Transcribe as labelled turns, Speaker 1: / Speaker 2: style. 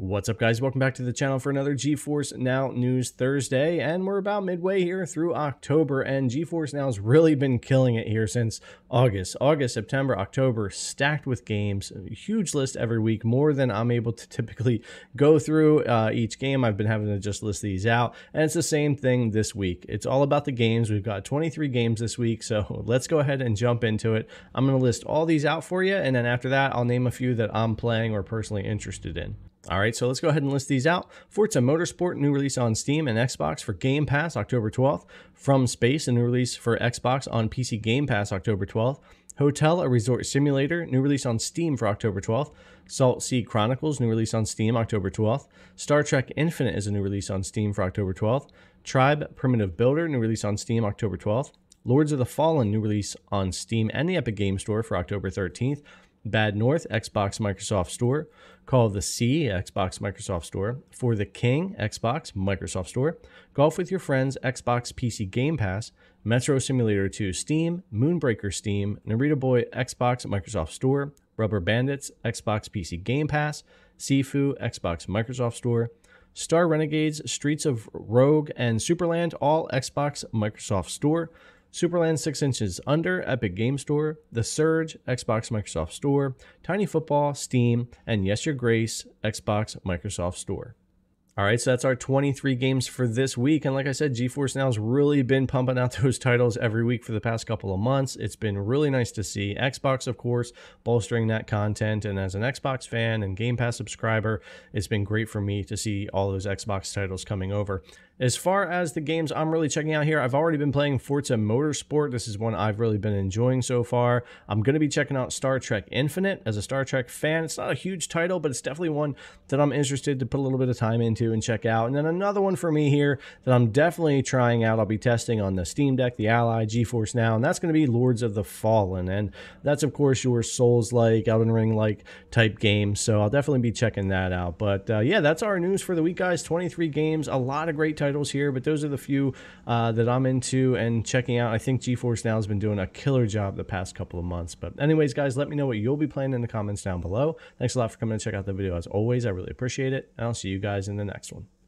Speaker 1: What's up, guys? Welcome back to the channel for another GeForce Now News Thursday, and we're about midway here through October, and GeForce Now has really been killing it here since August. August, September, October, stacked with games, huge list every week, more than I'm able to typically go through uh, each game. I've been having to just list these out, and it's the same thing this week. It's all about the games. We've got 23 games this week, so let's go ahead and jump into it. I'm going to list all these out for you, and then after that, I'll name a few that I'm playing or personally interested in. All right, so let's go ahead and list these out. Forza Motorsport, new release on Steam and Xbox for Game Pass October 12th. From Space, a new release for Xbox on PC Game Pass October 12th. Hotel, a resort simulator, new release on Steam for October 12th. Saltsea Chronicles, new release on Steam October 12th. Star Trek Infinite is a new release on Steam for October 12th. Tribe Primitive Builder, new release on Steam October 12th. Lords of the Fallen, new release on Steam and the Epic Game Store for October 13th. Bad North, Xbox Microsoft Store. Call the Sea, Xbox Microsoft Store. For the King, Xbox Microsoft Store. Golf with Your Friends, Xbox PC Game Pass. Metro Simulator 2 Steam. Moonbreaker Steam. Narita Boy, Xbox Microsoft Store. Rubber Bandits, Xbox PC Game Pass. Sifu, Xbox Microsoft Store. Star Renegades, Streets of Rogue, and Supraland, all Xbox Microsoft Store. Supraland 6 inches under, Epic Game Store, The Surge, Xbox Microsoft Store, Tiny Football, Steam, and Yes Your Grace, Xbox Microsoft Store. All right, so that's our 23 games for this week. And like I said, GeForce Now has really been pumping out those titles every week for the past couple of months. It's been really nice to see. Xbox, of course, bolstering that content. And as an Xbox fan and Game Pass subscriber, it's been great for me to see all those Xbox titles coming over. As far as the games I'm really checking out here, I've already been playing Forza Motorsport. This is one I've really been enjoying so far. I'm going to be checking out Star Trek Infinite as a Star Trek fan. It's not a huge title, but it's definitely one that I'm interested to put a little bit of time into and check out. And then another one for me here that I'm definitely trying out. I'll be testing on the Steam Deck, the Ally, GeForce Now, and that's going to be Lords of the Fallen. And that's, of course, your Souls-like, Elden Ring-like type game. So I'll definitely be checking that out. But uh, yeah, that's our news for the week, guys. 23 games, a lot of great titles titles here, but those are the few uh, that I'm into and checking out. I think GeForce Now has been doing a killer job the past couple of months. But anyways, guys, let me know what you'll be playing in the comments down below. Thanks a lot for coming to check out the video as always. I really appreciate it, and I'll see you guys in the next one.